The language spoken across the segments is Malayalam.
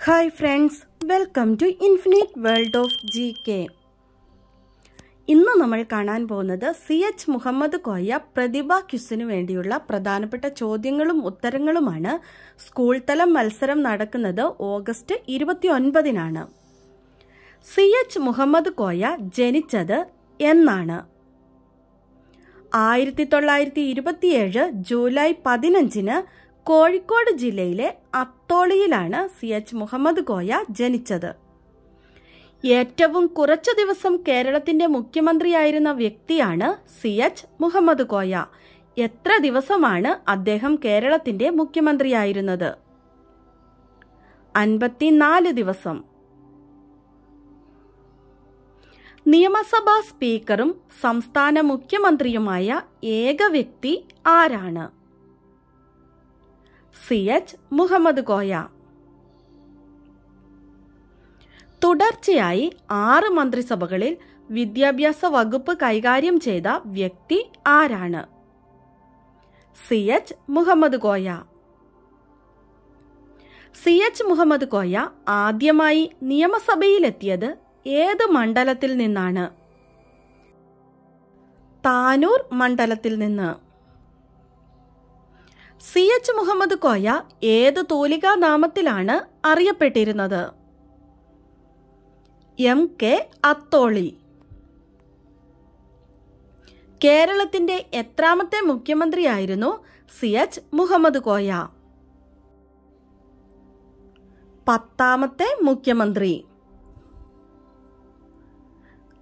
Hi friends welcome to infinite world of G K ഇന്ന് നമ്മൾ കാണാൻ പോകുന്നത് സി എച്ച് മുഹമ്മദ് കോയ പ്രതിഭ ക്യുസിനു വേണ്ടിയുള്ള പ്രധാനപ്പെട്ട ചോദ്യങ്ങളും ഉത്തരങ്ങളുമാണ് സ്കൂൾ തലം മത്സരം നടക്കുന്നത് ഓഗസ്റ്റ് ഇരുപത്തി ഒൻപതിനാണ് സി എച്ച് മുഹമ്മദ് കോയ ജനിച്ചത് എന്നാണ്. ആയിരത്തി തൊള്ളായിരത്തി ഇരുപത്തിയേഴ് ജൂലൈ പതിനഞ്ചിന് കോഴിക്കോട് ജില്ലയിലെ അത്തോളിയിലാണ് സി എച്ച് മുഹമ്മദ് കോയ ജനിച്ചത്. ഏറ്റവും കുറച്ചു ദിവസം കേരളത്തിന്റെ മുഖ്യമന്ത്രിയായിരുന്ന വ്യക്തിയാണ് സി എച്ച് മുഹമ്മദ് കോയ. എത്ര ദിവസമാണ് അദ്ദേഹം കേരളത്തിന്റെ മുഖ്യമന്ത്രിയായിരുന്നത്? അൻപത്തിനാല് ദിവസം. നിയമസഭാ സ്പീക്കറും സംസ്ഥാന മുഖ്യമന്ത്രിയുമായ ഏക വ്യക്തി ആരാണ്? സി എച്ച് മുഹമ്മദ് കോയ തുടർച്ചയായി ആറ് മന്ത്രിസഭകളിൽ വിദ്യാഭ്യാസ വകുപ്പ് കൈകാര്യം ചെയ്ത വ്യക്തി ആരാണ്? C H Muhammad Koya C H Muhammad Koya ആദ്യമായി നിയമസഭയിലെത്തിയത് ഏത് മണ്ഡലത്തിൽ നിന്നാണ്? താനൂർ മണ്ഡലത്തിൽ നിന്ന്. സി എച്ച് മുഹമ്മദ് കോയ ഏത് തോലികാ നാമത്തിലാണ് അറിയപ്പെട്ടിരുന്നത്? എം കെ അത്തോളി കേരളത്തിന്റെ എത്രാമത്തെ മുഖ്യമന്ത്രിയായിരുന്നു സി എച്ച് മുഹമ്മദ് കോയ. പത്താമത്തെ മുഖ്യമന്ത്രി.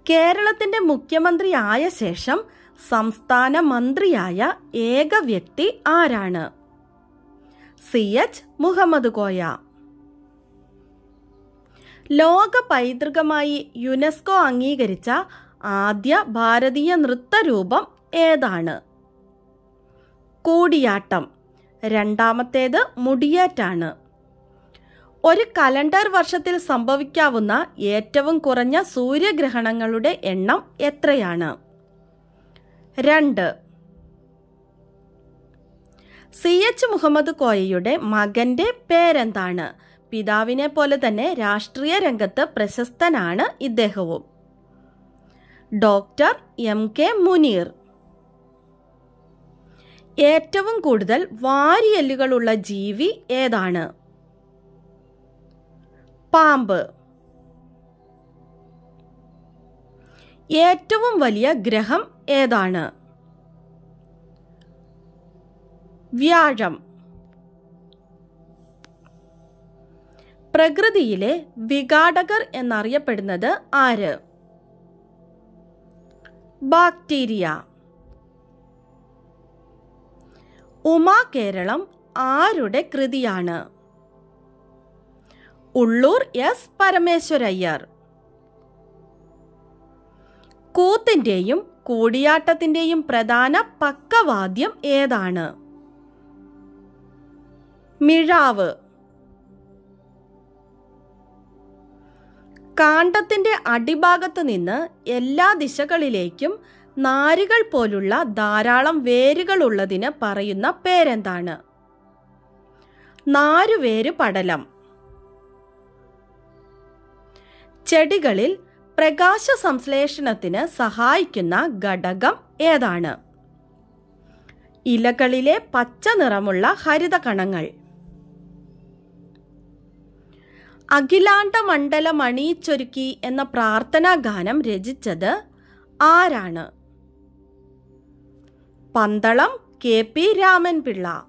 കേരളത്തിന്റെ മുഖ്യമന്ത്രി ആയ ശേഷം സംസ്ഥാന മന്ത്രിയായ ഏക വ്യക്തി ആരാണ്? C H Muhammad Koya. ലോക പൈതൃകമായി യുനെസ്കോ അംഗീകരിച്ച ആദ്യ ഭാരതീയ നൃത്തരൂപം ഏതാണ്? കൂടിയാട്ടം. രണ്ടാമത്തേത് മുടിയേറ്റാണ്. ഒരു കലണ്ടർ വർഷത്തിൽ സംഭവിക്കാവുന്ന ഏറ്റവും കുറഞ്ഞ സൂര്യഗ്രഹണങ്ങളുടെ എണ്ണം എത്രയാണ്? രണ്ട്. സി എച്ച് മുഹമ്മദ് കോയയുടെ മകന്റെ പേരെന്താണ്? പിതാവിനെ പോലെ തന്നെ രാഷ്ട്രീയ രംഗത്ത് പ്രശസ്തനാണ് ഇദ്ദേഹവും. Doctor M K Muneer. ഏറ്റവും കൂടുതൽ വാരിയെല്ലുകളുള്ള ജീവി ഏതാണ്? പാമ്പ്. ഏറ്റവും വലിയ ഗ്രഹം ഏതാണ്? വ്യാഴം. പ്രകൃതിയിലെ വിഘാടകർ എന്നറിയപ്പെടുന്നത് ആര്? ബാക്ടീരിയ. ഉമാ കേരളം ആരുടെ കൃതിയാണ്? ഉള്ളൂർ എസ് പരമേശ്വരയ്യർ. കൂത്തിന്റെയും കൂടിയാട്ടത്തിന്റെയും പ്രധാന പക്കവാദ്യം ഏതാണ്? മിഴാവ്. കാണ്ഡത്തിന്റെ അടിഭാഗത്ത് നിന്ന് എല്ലാ ദിശകളിലേക്കും നാരുകൾ പോലുള്ള ധാരാളം വേരുകൾ ഉള്ളതിന് പറയുന്ന പേരെന്താണ്? നാരുവേര് പടലം ചെടികളിൽ പ്രകാശ സംശ്ലേഷണത്തിന് സഹായിക്കുന്ന ഘടകം ഏതാണ്? ഇലകളിലെ പച്ച നിറമുള്ള ഹരിത കണങ്ങൾ അഖിലാണ്ട മണ്ഡല മണിച്ചൊരുക്കി എന്ന പ്രാർത്ഥനാ ഗാനം രചിച്ചത് ആരാണ്? Pandalam K P Ramanpillai.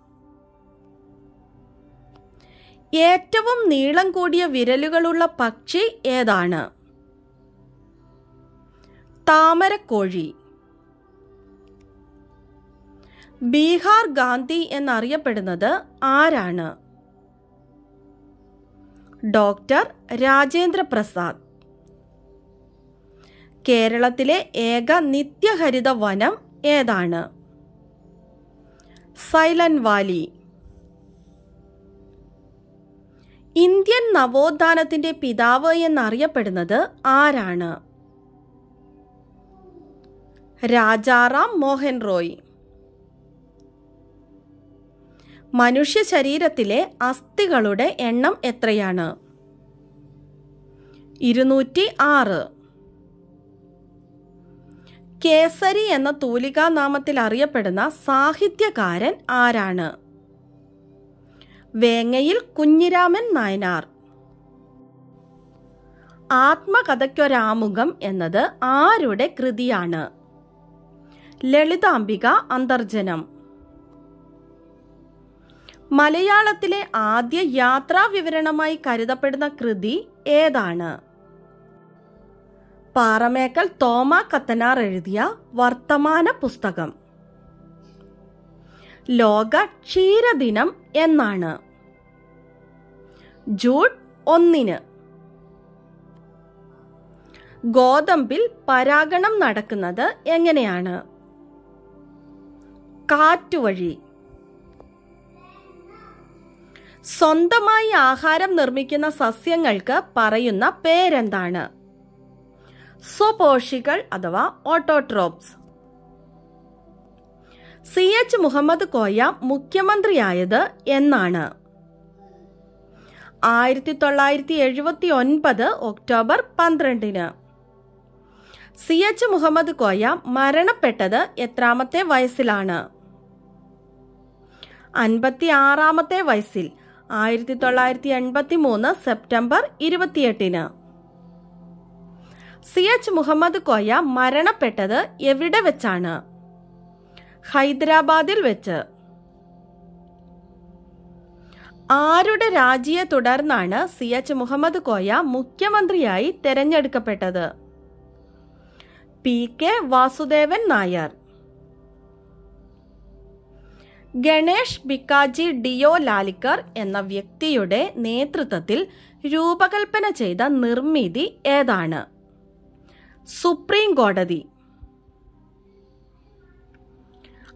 ഏറ്റവും നീളം കൂടിയ വിരലുകളുള്ള പക്ഷി ഏതാണ്? താമരക്കോഴി. ബീഹാർ ഗാന്ധി എന്നറിയപ്പെടുന്നത് ആരാണ്? ഡോക്ടർ രാജേന്ദ്ര പ്രസാദ്. കേരളത്തിലെ ഏക നിത്യഹരിത വനം ഏതാണ്? Silent Valley. ഇന്ത്യൻ നവോത്ഥാനത്തിന്റെ പിതാവ് എന്നറിയപ്പെടുന്നത് ആരാണ്? രാജാറാം മോഹൻ റോയ്. മനുഷ്യ ശരീരത്തിലെ അസ്ഥികളുടെ എണ്ണം എത്രയാണ്? ഇരുന്നൂറ്റി ആറ് കേസരി എന്ന തൂലികാനാമത്തിൽ അറിയപ്പെടുന്ന സാഹിത്യകാരൻ ആരാണ്? വേങ്ങയിൽ കുഞ്ഞിരാമൻ നായനാർ. ആത്മകഥയ്ക്കൊരാമുഖം എന്നത് ആരുടെ കൃതിയാണ്? ലളിതാംബിക അന്തർജനം മലയാളത്തിലെ ആദ്യ യാത്രാ വിവരണമായി കരുതപ്പെടുന്ന കൃതി ഏതാണ്? പാറമേക്കൽ തോമ കത്തനാർ എഴുതിയ വർത്തമാന പുസ്തകം. ലോക ക്ഷീരദിനം എന്നാണ്. ജൂൺ ഒന്നിന്. ഗോതമ്പിൽ പരാഗണം നടക്കുന്നത് എങ്ങനെയാണ്? കാറ്റുവഴി. സ്വന്തമായി ആഹാരം നിർമ്മിക്കുന്ന സസ്യങ്ങൾക്ക് പറയുന്ന പേരെന്താണ്? സ്വപോഷികൾ അഥവാ autotrophs. C H Muhammad Koya മുഖ്യമന്ത്രിയായത് എന്നാണ്. ആയിരത്തി തൊള്ളായിരത്തി എഴുപത്തി ഒൻപത് ഒക്ടോബർ പന്ത്രണ്ടിന്. സി എച്ച് മുഹമ്മദ് കോയ മരണപ്പെട്ടത് എത്രാമത്തെ വയസ്സിലാണ്? അൻപത്തി ആറാമത്തെ വയസ്സിൽ. ആയിരത്തി തൊള്ളായിരത്തി എൺപത്തി മൂന്ന് സെപ്റ്റംബർ ഇരുപത്തിയെട്ടിന്. സി എച്ച് മുഹമ്മദ് കോയ മരണപ്പെട്ടത് എവിടെ വെച്ചാണ്? ഹൈദരാബാദിൽ വെച്ച്. ആരുടെ രാജിയെ തുടർന്നാണ് സി എച്ച് മുഹമ്മദ് കോയ മുഖ്യമന്ത്രിയായി തെരഞ്ഞെടുക്കപ്പെട്ടത്? P K Vasudevan Nair. Ganesh Bhikaiji Deo ലാലിക്കർ എന്ന വ്യക്തിയുടെ നേതൃത്വത്തിൽ രൂപകൽപ്പന ചെയ്ത നിർമ്മിതി ഏതാണ്? സുപ്രീം കോടതി.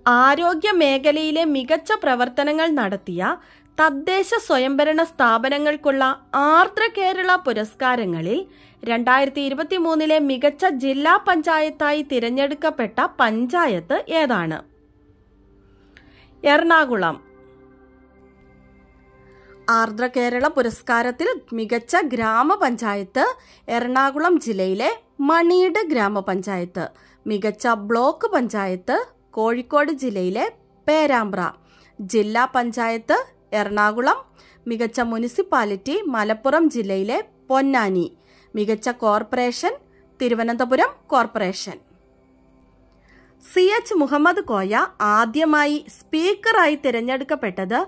ആരോഗ്യ മേഖലയിലെ മികച്ച പ്രവർത്തനങ്ങൾ നടത്തിയ തദ്ദേശ സ്വയംഭരണ സ്ഥാപനങ്ങൾക്കുള്ള ആർദ്ര കേരള പുരസ്കാരങ്ങളിൽ രണ്ടായിരത്തി ഇരുപത്തി മികച്ച ജില്ലാ പഞ്ചായത്തായി തിരഞ്ഞെടുക്കപ്പെട്ട പഞ്ചായത്ത് ഏതാണ്? എറണാകുളം. ആർദ്ര കേരള പുരസ്കാരത്തിൽ മികച്ച ഗ്രാമപഞ്ചായത്ത് എറണാകുളം ജില്ലയിലെ മണിയുടെ ഗ്രാമപഞ്ചായത്ത്. മികച്ച ബ്ലോക്ക് പഞ്ചായത്ത് കോഴിക്കോട് ജില്ലയിലെ പേരാമ്പ്ര. ജില്ലാ പഞ്ചായത്ത് എറണാകുളം. മികച്ച മുനിസിപ്പാലിറ്റി മലപ്പുറം ജില്ലയിലെ പൊന്നാനി. മികച്ച corporation Thiruvananthapuram corporation. C H Muhammad Koya ആദ്യമായി സ്പീക്കറായി തിരഞ്ഞെടുക്കപ്പെട്ടത്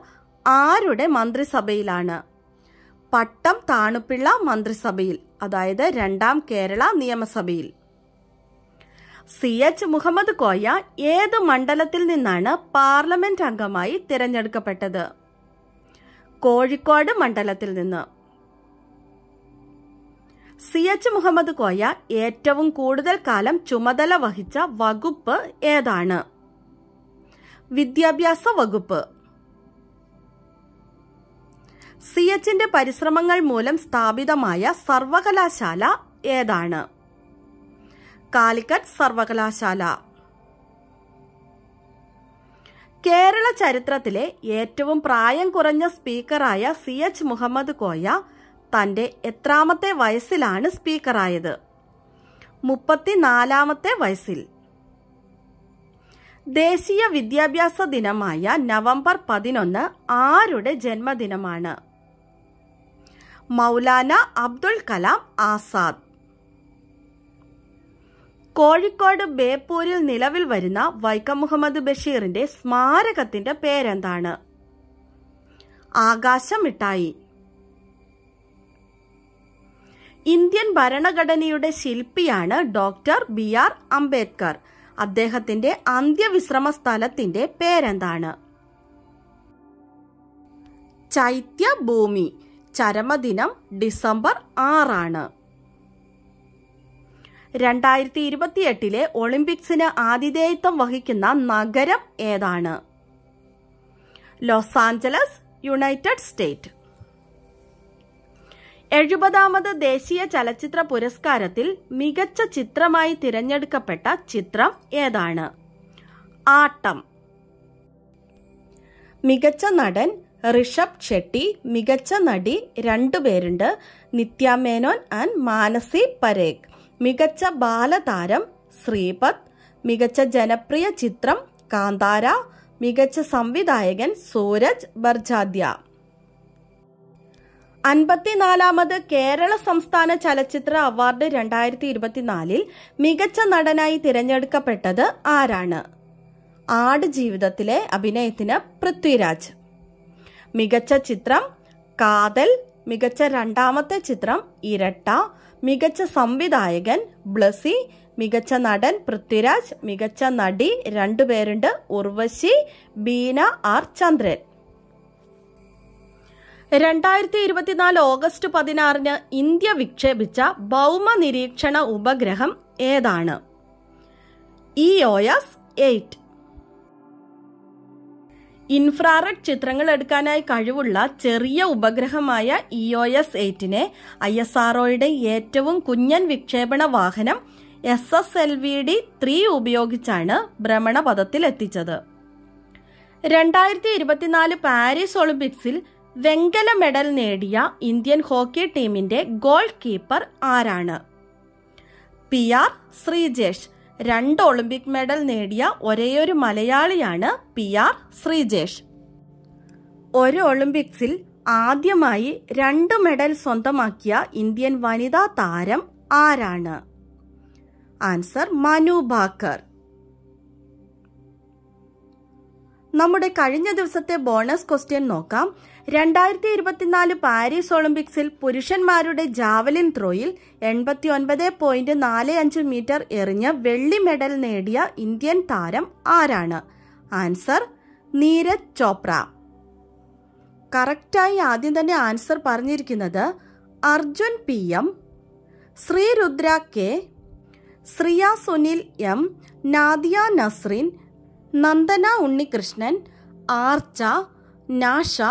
ആരുടെ മന്ത്രിസഭയിലാണ്? പട്ടം താണുപിള്ള മന്ത്രിസഭയിൽ അതായത് രണ്ടാം കേരള നിയമസഭയിൽ. സി എച്ച് മുഹമ്മദ് കോയ ഏത് മണ്ഡലത്തിൽ നിന്നാണ് പാർലമെന്റ് അംഗമായി തിരഞ്ഞെടുക്കപ്പെട്ടത്? കോഴിക്കോട് മണ്ഡലത്തിൽ നിന്ന്. സി എച്ച് മുഹമ്മദ് കോയ ഏറ്റവും കൂടുതൽ കാലം ചുമതല വഹിച്ച വകുപ്പ് ഏതാണ്? വിദ്യാഭ്യാസ വകുപ്പ്. സി എച്ചിന്റെ പരിശ്രമങ്ങൾ മൂലം സ്ഥാപിതമായ സർവകലാശാല ഏതാണ്? കാലിക്കറ്റ് സർവകലാശാല. കേരള ചരിത്രത്തിലെ ഏറ്റവും പ്രായം കുറഞ്ഞ സ്പീക്കറായ സി എച്ച് മുഹമ്മദ് കോയ തന്റെ എത്രാമത്തെ വയസ്സിലാണ് സ്പീക്കറായത്? മുപ്പത്തിനാലാമത്തെ വയസ്സിൽ. ദേശീയ വിദ്യാഭ്യാസ ദിനമായ നവംബർ പതിനൊന്ന് ആരുടെ ജന്മദിനമാണ്? മൗലാന അബ്ദുൽ കലാം ആസാദ്. കോഴിക്കോട് ബേപ്പൂരിൽ നിലവിൽ വരുന്ന വൈക്കം മുഹമ്മദ് ബഷീറിന്റെ സ്മാരകത്തിന്റെ പേരെന്താണ്? ആകാശമിട്ടായി. ഇന്ത്യൻ ഭരണഘടനയുടെ ശില്പിയാണ് ഡോക്ടർ ബി ആർ അംബേദ്കർ. അദ്ദേഹത്തിന്റെ അന്ത്യവിശ്രമ സ്ഥലത്തിന്റെ പേരെന്താണ്? ചൈത്യഭൂമി ചരമദിനം ഡിസംബർ ആറാണ്. രണ്ടായിരത്തി ഇരുപത്തിയെട്ടിലെ ഒളിമ്പിക്സിന് ആതിഥേയത്വം വഹിക്കുന്ന നഗരം ഏതാണ്? Los Angeles United State. എഴുപതാമത് ദേശീയ ചലച്ചിത്ര പുരസ്കാരത്തിൽ മികച്ച ചിത്രമായി തിരഞ്ഞെടുക്കപ്പെട്ട ചിത്രം ഏതാണ്? ആട്ടം. മികച്ച നടൻ ഋഷഭ് ഷെട്ടി മികച്ച നടി രണ്ടുപേരുണ്ട് നിത്യ മേനോൻ ആൻഡ് മാനസി പരേഖ്. മികച്ച ബാലതാരം ശ്രീപത് മികച്ച ജനപ്രിയ ചിത്രം കാന്താര. മികച്ച സംവിധായകൻ സൂരജ് ബർജാദ്യ. അൻപത്തിനാലാമത് കേരള സംസ്ഥാന ചലച്ചിത്ര അവാർഡ് രണ്ടായിരത്തി ഇരുപത്തിനാലിൽ മികച്ച നടനായി തിരഞ്ഞെടുക്കപ്പെട്ടത് ആരാണ്? ആട് ജീവിതത്തിലെ അഭിനയത്തിന് പൃഥ്വിരാജ്. മികച്ച ചിത്രം കാതൽ മികച്ച രണ്ടാമത്തെ ചിത്രം ഇരട്ട മികച്ച സംവിധായകൻ ബ്ലസി മികച്ച നടൻ പൃഥ്വിരാജ് മികച്ച നടി രണ്ടുപേരുണ്ട് ഉർവശി ബീന ആർ ചന്ദ്രൻ. രണ്ടായിരത്തി ഇരുപത്തിനാല് ഓഗസ്റ്റ് പതിനാറിന് ഇന്ത്യ വിക്ഷേപിച്ച ഭൗമ നിരീക്ഷണ ഉപഗ്രഹം ഏതാണ്? E O S eight infrared ചിത്രങ്ങൾ എടുക്കാനായി കഴിവുള്ള ചെറിയ ഉപഗ്രഹമായ ഇ ഒ എസ് എയ്റ്റിനെ ഐ എസ് ആർഒയുടെ ഏറ്റവും കുഞ്ഞൻ വിക്ഷേപണ വാഹനം S S L V D three ഉപയോഗിച്ചാണ് ഭ്രമണപഥത്തിൽ എത്തിച്ചത് രണ്ടായിരത്തി ഇരുപത്തിനാല് പാരീസ് ഒളിമ്പിക്സിൽ വെങ്കല മെഡൽ നേടിയ ഇന്ത്യൻ ഹോക്കി ടീമിന്റെ ഗോൾ കീപ്പർ ആരാണ്? P R Sreejesh. രണ്ട് ഒളിമ്പിക് മെഡൽ നേടിയ ഒരേയൊരു മലയാളിയാണ് പി ആർ ശ്രീജേഷ്. ഒരു ഒളിമ്പിക്സിൽ ആദ്യമായി രണ്ട് മെഡൽ സ്വന്തമാക്കിയ ഇന്ത്യൻ വനിതാ താരം ആരാണ്? ആൻസർ മനു ഭാക്കർ. നമ്മുടെ കഴിഞ്ഞ ദിവസത്തെ ബോണസ് ക്വസ്റ്റ്യൻ നോക്കാം. രണ്ടായിരത്തി ഇരുപത്തിനാല് പാരീസ് ഒളിമ്പിക്സിൽ പുരുഷന്മാരുടെ ജാവലിൻ ത്രോയിൽ എൺപത്തി ഒൻപത് പോയിന്റ് നാല് അഞ്ച് മീറ്റർ എറിഞ്ഞ് വെള്ളി മെഡൽ നേടിയ ഇന്ത്യൻ താരം ആരാണ്? ആൻസർ നീരജ് ചോപ്ര. കറക്റ്റായി ആദ്യം തന്നെ ആൻസർ പറഞ്ഞിരിക്കുന്നത് Arjun P M Sreerudra K Sriya Sunil M Nadia Nasreen Nandana Unnikrishnan Archa Nasha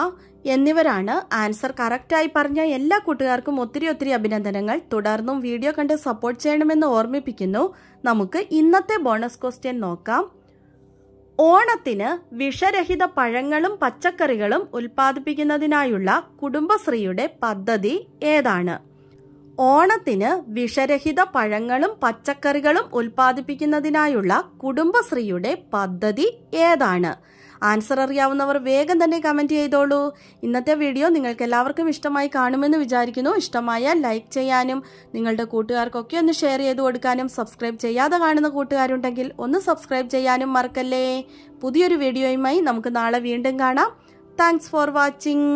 എന്നിവരാണ് ആൻസർ കറക്റ്റായി പറഞ്ഞ എല്ലാ കൂട്ടുകാർക്കും ഒത്തിരി ഒത്തിരി അഭിനന്ദനങ്ങൾ. തുടർന്നും വീഡിയോ കണ്ട് സപ്പോർട്ട് ചെയ്യണമെന്ന് ഓർമ്മിപ്പിക്കുന്നു. നമുക്ക് ഇന്നത്തെ ബോണസ് ക്വസ്റ്റ്യൻ നോക്കാം. ഓണത്തിന് വിഷരഹിത പഴങ്ങളും പച്ചക്കറികളും ഉൽപ്പാദിപ്പിക്കുന്നതിനായുള്ള കുടുംബശ്രീയുടെ പദ്ധതി ഏതാണ്? ഓണത്തിന് വിഷരഹിത പഴങ്ങളും പച്ചക്കറികളും ഉൽപ്പാദിപ്പിക്കുന്നതിനായുള്ള കുടുംബശ്രീയുടെ പദ്ധതി ഏതാണ്? ആൻസർ അറിയാവുന്നവർ വേഗം തന്നെ കമന്റ് ചെയ്തോളൂ. ഇന്നത്തെ വീഡിയോ നിങ്ങൾക്ക് എല്ലാവർക്കും ഇഷ്ടമായി കാണുമെന്ന് വിചാരിക്കുന്നു. ഇഷ്ടമായ ലൈക്ക് ചെയ്യാനും നിങ്ങളുടെ കൂട്ടുകാർക്കൊക്കെ ഒന്ന് ഷെയർ ചെയ്ത് കൊടുക്കാനും സബ്സ്ക്രൈബ് ചെയ്യാതെ കാണുന്ന കൂട്ടുകാരുണ്ടെങ്കിൽ ഒന്ന് സബ്സ്ക്രൈബ് ചെയ്യാനും മറക്കല്ലേ. പുതിയൊരു വീഡിയോയുമായി നമുക്ക് നാളെ വീണ്ടും കാണാം. Thanks for watching